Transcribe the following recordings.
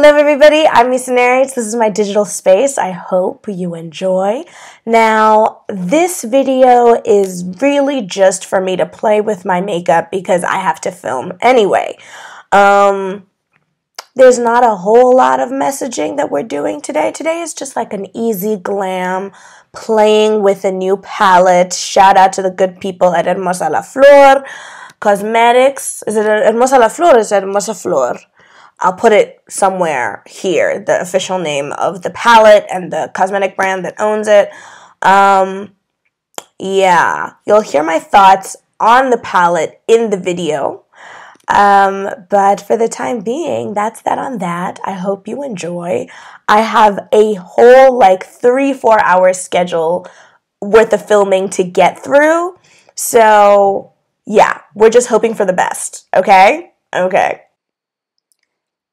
Hello, everybody. I'm Misa Narrates. This is my digital space. I hope you enjoy. Now, this video is really just for me to play with my makeup because I have to film anyway. Um, there's not a whole lot of messaging that we're doing today. Today is just like an easy glam, playing with a new palette. Shout out to the good people at Hermosa La Flor Cosmetics. Is it Hermosa La Flor or is it Hermosa Flor? I'll put it somewhere here, the official name of the palette and the cosmetic brand that owns it. Um, yeah, you'll hear my thoughts on the palette in the video. Um, but for the time being, that's that on that. I hope you enjoy. I have a whole like three, four hour schedule worth of filming to get through. So, yeah, we're just hoping for the best. Okay? Okay.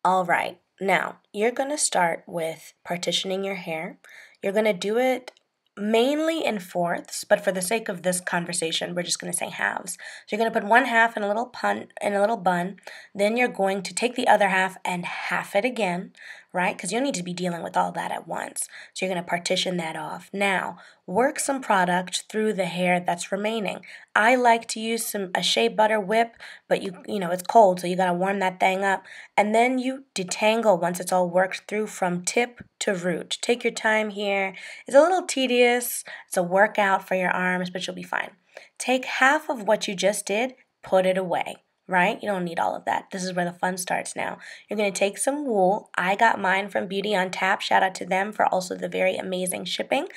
All right, now you're going to start with partitioning your hair. You're going to do it mainly in fourths, but for the sake of this conversation, we're just going to say halves. So you're going to put one half in a little pun in a little bun, then you're going to take the other half and half it again, right? Because you need to be dealing with all that at once. So you're going to partition that off. Now, work some product through the hair that's remaining. I like to use some a shea butter whip, but you you know, it's cold, so you got to warm that thing up. And then you detangle once it's all worked through from tip to root. Take your time here. It's a little tedious. It's a workout for your arms, but you'll be fine. Take half of what you just did, put it away right? You don't need all of that. This is where the fun starts now. You're going to take some wool. I got mine from Beauty on Tap. Shout out to them for also the very amazing shipping.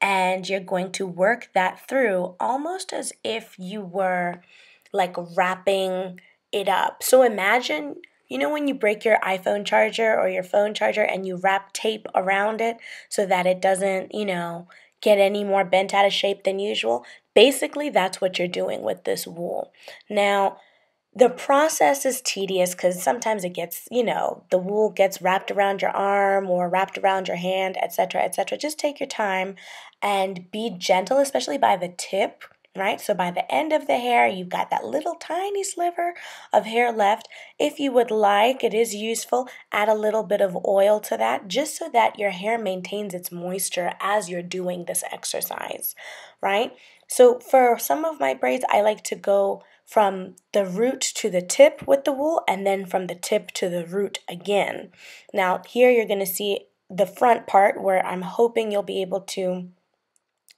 And you're going to work that through almost as if you were like wrapping it up. So imagine, you know, when you break your iPhone charger or your phone charger and you wrap tape around it so that it doesn't, you know, get any more bent out of shape than usual. Basically, that's what you're doing with this wool. Now, the process is tedious because sometimes it gets, you know, the wool gets wrapped around your arm or wrapped around your hand, etc., etc. Just take your time and be gentle, especially by the tip, right? So by the end of the hair, you've got that little tiny sliver of hair left. If you would like, it is useful, add a little bit of oil to that just so that your hair maintains its moisture as you're doing this exercise, right? So for some of my braids, I like to go from the root to the tip with the wool and then from the tip to the root again. Now here you're going to see the front part where I'm hoping you'll be able to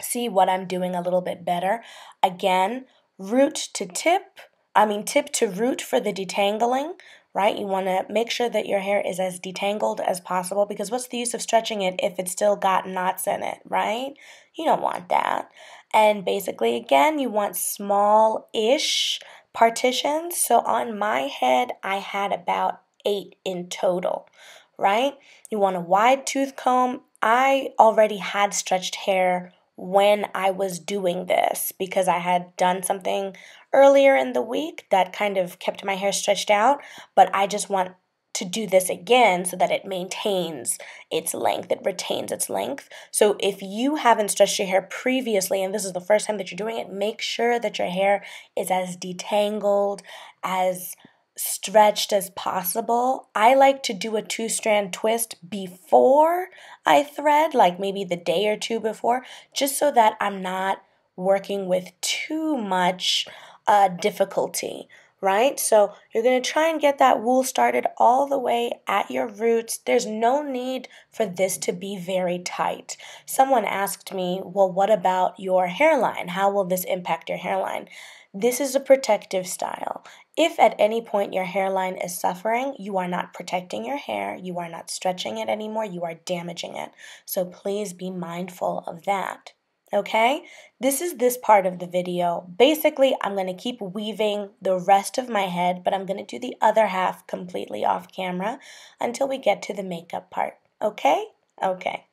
see what I'm doing a little bit better. Again, root to tip, I mean tip to root for the detangling, right? You want to make sure that your hair is as detangled as possible because what's the use of stretching it if it's still got knots in it, right? You don't want that. And basically, again, you want small ish partitions. So on my head, I had about eight in total, right? You want a wide tooth comb. I already had stretched hair when I was doing this because I had done something earlier in the week that kind of kept my hair stretched out, but I just want to do this again so that it maintains its length, it retains its length. So if you haven't stretched your hair previously and this is the first time that you're doing it, make sure that your hair is as detangled, as stretched as possible. I like to do a two strand twist before I thread, like maybe the day or two before, just so that I'm not working with too much uh, difficulty right? So you're going to try and get that wool started all the way at your roots. There's no need for this to be very tight. Someone asked me, well, what about your hairline? How will this impact your hairline? This is a protective style. If at any point your hairline is suffering, you are not protecting your hair, you are not stretching it anymore, you are damaging it. So please be mindful of that okay? This is this part of the video. Basically, I'm going to keep weaving the rest of my head, but I'm going to do the other half completely off camera until we get to the makeup part, okay? Okay.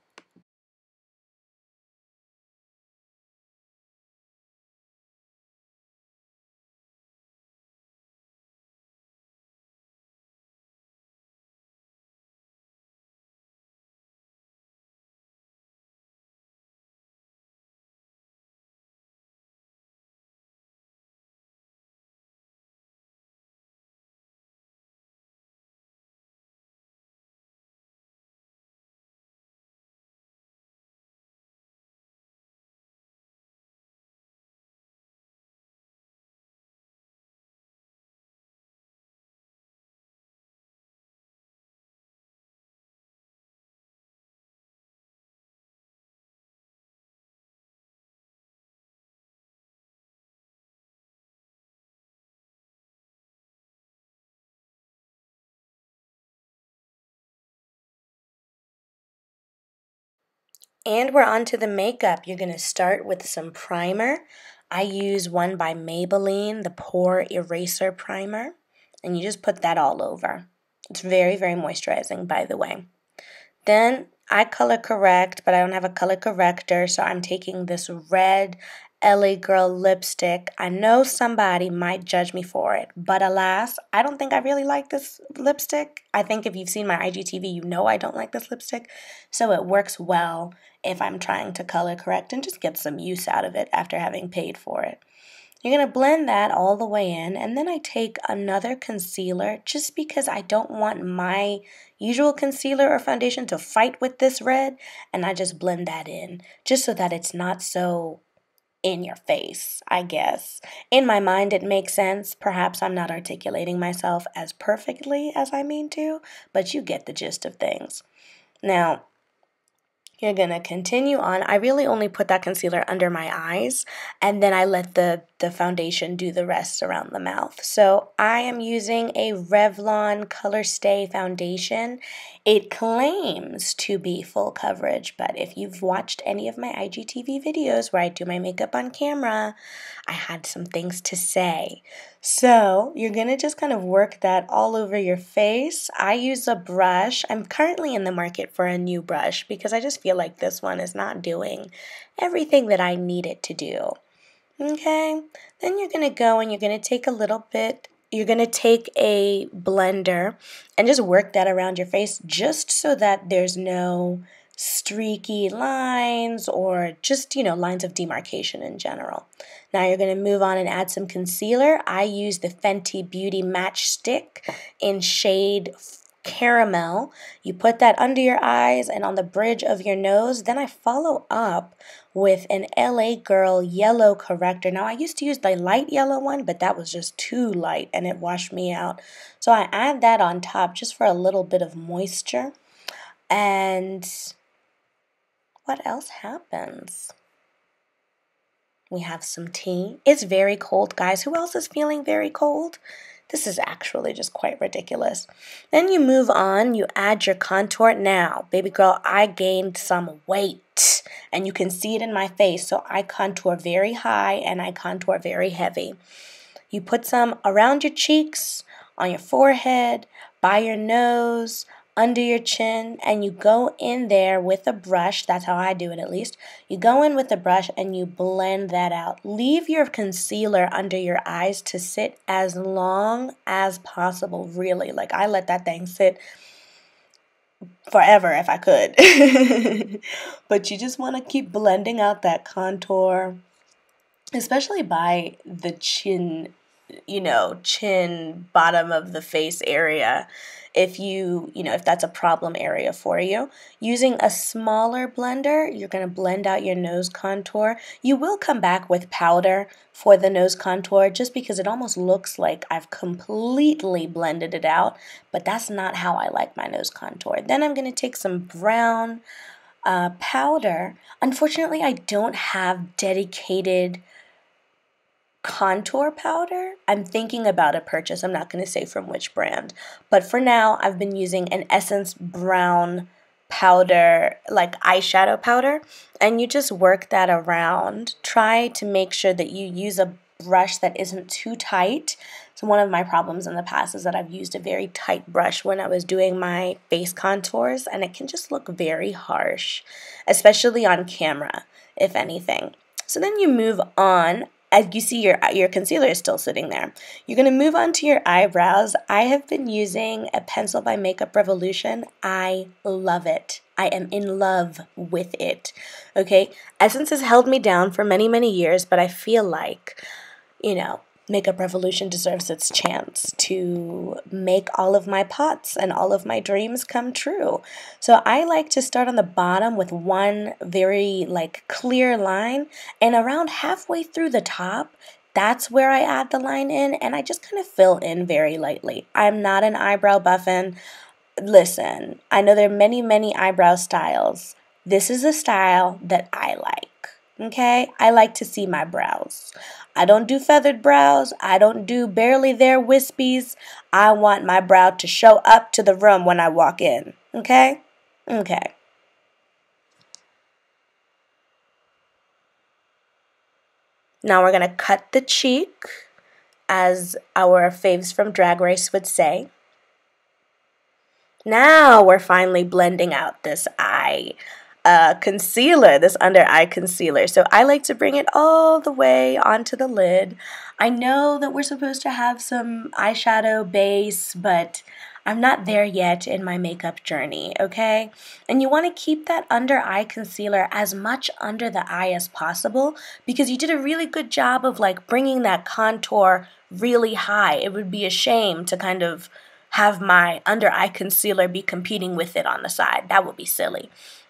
And we're on to the makeup. You're going to start with some primer. I use one by Maybelline, the Pore Eraser Primer. And you just put that all over. It's very, very moisturizing, by the way. Then I color correct, but I don't have a color corrector, so I'm taking this red LA Girl lipstick. I know somebody might judge me for it, but alas, I don't think I really like this lipstick. I think if you've seen my IGTV, you know I don't like this lipstick. So it works well if I'm trying to color correct and just get some use out of it after having paid for it. You're going to blend that all the way in, and then I take another concealer just because I don't want my usual concealer or foundation to fight with this red, and I just blend that in just so that it's not so in your face, I guess. In my mind, it makes sense. Perhaps I'm not articulating myself as perfectly as I mean to, but you get the gist of things. Now, you're going to continue on. I really only put that concealer under my eyes and then I let the, the foundation do the rest around the mouth. So I am using a Revlon Color Stay foundation. It claims to be full coverage, but if you've watched any of my IGTV videos where I do my makeup on camera, I had some things to say. So you're going to just kind of work that all over your face. I use a brush. I'm currently in the market for a new brush because I just feel like this one is not doing everything that I need it to do. Okay, then you're going to go and you're going to take a little bit you're going to take a blender and just work that around your face just so that there's no streaky lines or just, you know, lines of demarcation in general. Now you're going to move on and add some concealer. I use the Fenty Beauty Match Stick in shade caramel. You put that under your eyes and on the bridge of your nose. Then I follow up with an LA Girl yellow corrector. Now I used to use the light yellow one, but that was just too light and it washed me out. So I add that on top just for a little bit of moisture. And what else happens? We have some tea. It's very cold, guys. Who else is feeling very cold? This is actually just quite ridiculous. Then you move on, you add your contour. Now, baby girl, I gained some weight and you can see it in my face. So I contour very high and I contour very heavy. You put some around your cheeks, on your forehead, by your nose, under your chin and you go in there with a brush. That's how I do it at least. You go in with a brush and you blend that out. Leave your concealer under your eyes to sit as long as possible, really. Like I let that thing sit forever if I could. but you just want to keep blending out that contour, especially by the chin, you know, chin, bottom of the face area if you, you know, if that's a problem area for you. Using a smaller blender, you're going to blend out your nose contour. You will come back with powder for the nose contour just because it almost looks like I've completely blended it out, but that's not how I like my nose contour. Then I'm going to take some brown uh, powder. Unfortunately, I don't have dedicated contour powder. I'm thinking about a purchase. I'm not going to say from which brand. But for now, I've been using an Essence Brown powder, like eyeshadow powder, and you just work that around. Try to make sure that you use a brush that isn't too tight. So one of my problems in the past is that I've used a very tight brush when I was doing my face contours and it can just look very harsh, especially on camera, if anything. So then you move on as you see your your concealer is still sitting there. You're going to move on to your eyebrows. I have been using a pencil by Makeup Revolution. I love it. I am in love with it. Okay? Essence has held me down for many, many years, but I feel like, you know, Makeup Revolution deserves its chance to make all of my pots and all of my dreams come true. So I like to start on the bottom with one very like clear line and around halfway through the top that's where I add the line in and I just kind of fill in very lightly. I'm not an eyebrow buffin. Listen, I know there are many, many eyebrow styles. This is a style that I like. Okay, I like to see my brows. I don't do feathered brows. I don't do barely there wispies. I want my brow to show up to the room when I walk in. Okay? Okay. Now we're going to cut the cheek, as our faves from Drag Race would say. Now we're finally blending out this eye concealer, this under eye concealer. So I like to bring it all the way onto the lid. I know that we're supposed to have some eyeshadow base, but I'm not there yet in my makeup journey, okay? And you want to keep that under eye concealer as much under the eye as possible because you did a really good job of like bringing that contour really high. It would be a shame to kind of have my under eye concealer be competing with it on the side. That would be silly.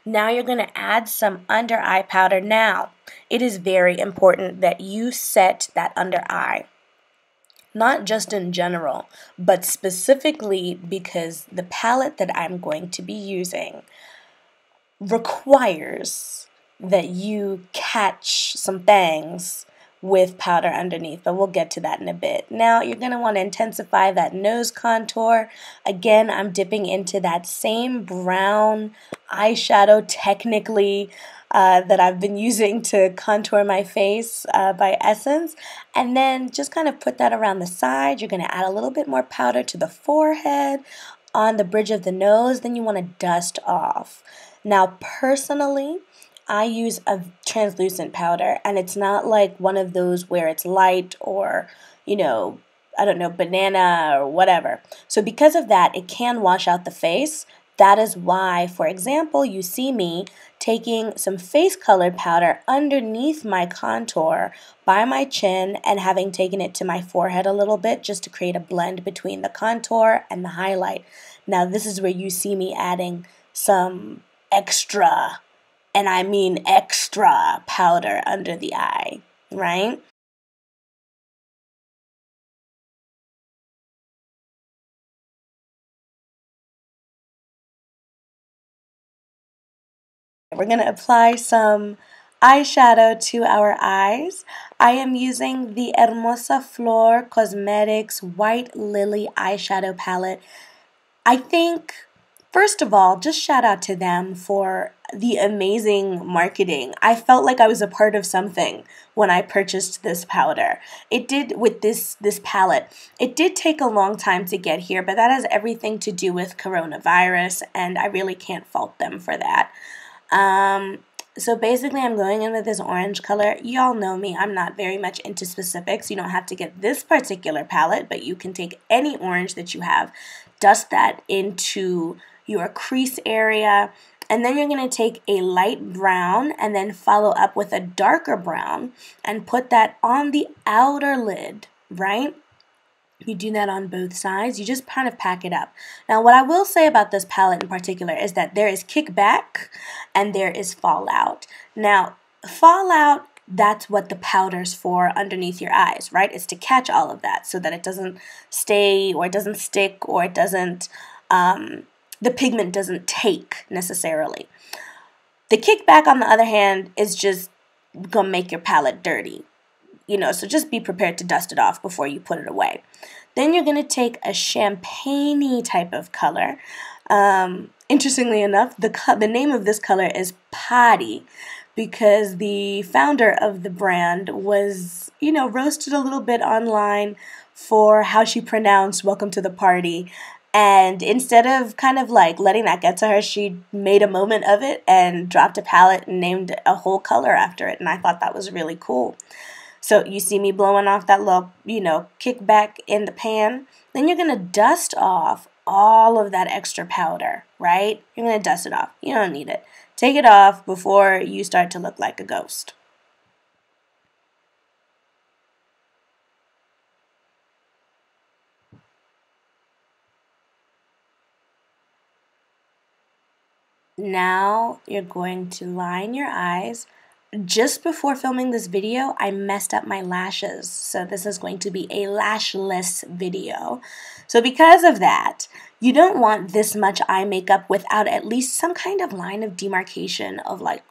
Now you're going to add some under eye powder. Now, it is very important that you set that under eye. Not just in general, but specifically because the palette that I'm going to be using requires that you catch some things with powder underneath, but we'll get to that in a bit. Now you're going to want to intensify that nose contour. Again, I'm dipping into that same brown eyeshadow technically uh, that I've been using to contour my face uh, by Essence. And then just kind of put that around the side. You're going to add a little bit more powder to the forehead, on the bridge of the nose. Then you want to dust off. Now, personally, I use a translucent powder, and it's not like one of those where it's light or, you know, I don't know, banana or whatever. So, because of that, it can wash out the face. That is why, for example, you see me taking some face colored powder underneath my contour by my chin and having taken it to my forehead a little bit just to create a blend between the contour and the highlight. Now, this is where you see me adding some extra and I mean extra powder under the eye, right? We're going to apply some eyeshadow to our eyes. I am using the Hermosa Flor Cosmetics White Lily eyeshadow palette. I think First of all, just shout out to them for the amazing marketing. I felt like I was a part of something when I purchased this powder. It did with this this palette. It did take a long time to get here, but that has everything to do with coronavirus and I really can't fault them for that. Um so basically I'm going in with this orange color. Y'all know me, I'm not very much into specifics. You don't have to get this particular palette, but you can take any orange that you have, dust that into your crease area. And then you're going to take a light brown and then follow up with a darker brown and put that on the outer lid, right? You do that on both sides. You just kind of pack it up. Now, what I will say about this palette in particular is that there is kickback and there is fallout. Now, fallout that's what the powder's for underneath your eyes, right? It's to catch all of that so that it doesn't stay or it doesn't stick or it doesn't um, the pigment doesn't take necessarily. The kickback, on the other hand, is just gonna make your palette dirty. You know, so just be prepared to dust it off before you put it away. Then you're gonna take a champagne type of color. Um, interestingly enough, the the name of this color is Potty because the founder of the brand was, you know, roasted a little bit online for how she pronounced welcome to the party and instead of kind of like letting that get to her, she made a moment of it and dropped a palette and named a whole color after it. And I thought that was really cool. So you see me blowing off that little, you know, kickback in the pan. Then you're going to dust off all of that extra powder, right? You're going to dust it off. You don't need it. Take it off before you start to look like a ghost. Now you're going to line your eyes. Just before filming this video, I messed up my lashes. So this is going to be a lashless video. So because of that, you don't want this much eye makeup without at least some kind of line of demarcation of like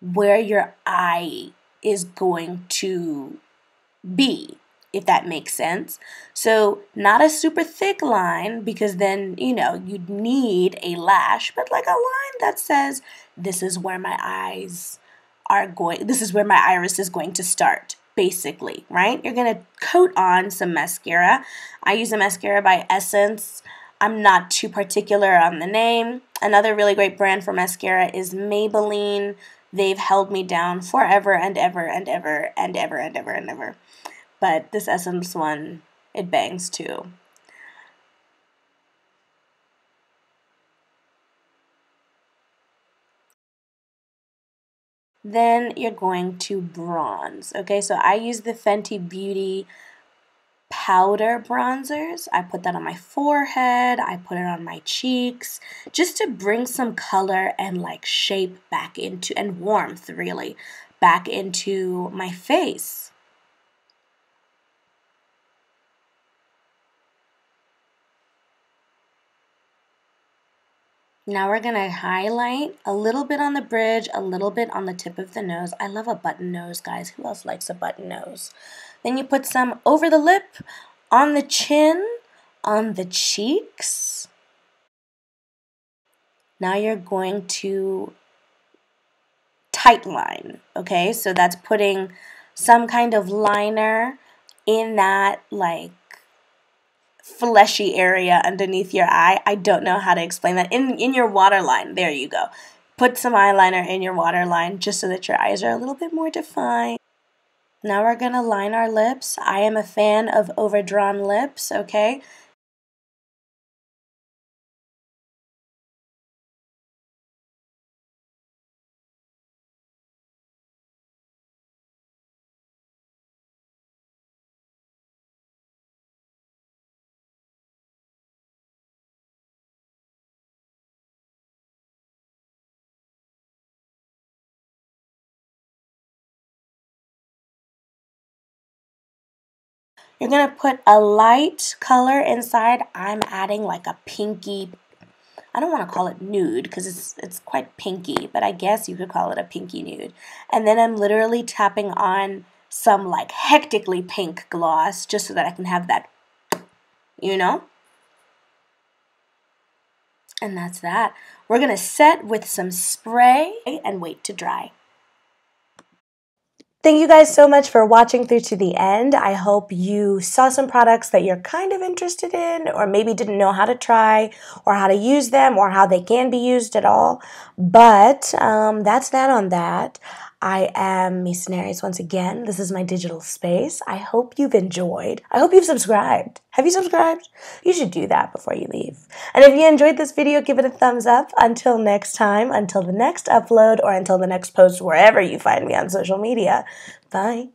where your eye is going to be if that makes sense. So, not a super thick line because then, you know, you'd need a lash, but like a line that says, this is where my eyes are going, this is where my iris is going to start, basically, right? You're to coat on some mascara. I use a mascara by Essence. I'm not too particular on the name. Another really great brand for mascara is Maybelline. They've held me down forever and ever and ever and ever and ever and ever. But this Essence one, it bangs too. Then you're going to bronze. Okay, so I use the Fenty Beauty powder bronzers. I put that on my forehead, I put it on my cheeks, just to bring some color and like shape back into, and warmth really, back into my face. Now we're going to highlight a little bit on the bridge, a little bit on the tip of the nose. I love a button nose, guys. Who else likes a button nose? Then you put some over the lip, on the chin, on the cheeks. Now you're going to tight line, okay? So that's putting some kind of liner in that like fleshy area underneath your eye. I don't know how to explain that. In in your waterline, there you go. Put some eyeliner in your waterline just so that your eyes are a little bit more defined. Now we're going to line our lips. I am a fan of overdrawn lips, okay? You're going to put a light color inside. I'm adding like a pinky, I don't want to call it nude because it's, it's quite pinky, but I guess you could call it a pinky nude. And then I'm literally tapping on some like hectically pink gloss just so that I can have that, you know? And that's that. We're going to set with some spray and wait to dry. Thank you guys so much for watching through to the end. I hope you saw some products that you're kind of interested in, or maybe didn't know how to try, or how to use them, or how they can be used at all. But um, that's that on that. I am Misa Narrates once again. This is my digital space. I hope you've enjoyed. I hope you've subscribed. Have you subscribed? You should do that before you leave. And if you enjoyed this video, give it a thumbs up. Until next time, until the next upload, or until the next post wherever you find me on social media. Bye.